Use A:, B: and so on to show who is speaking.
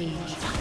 A: Rampage.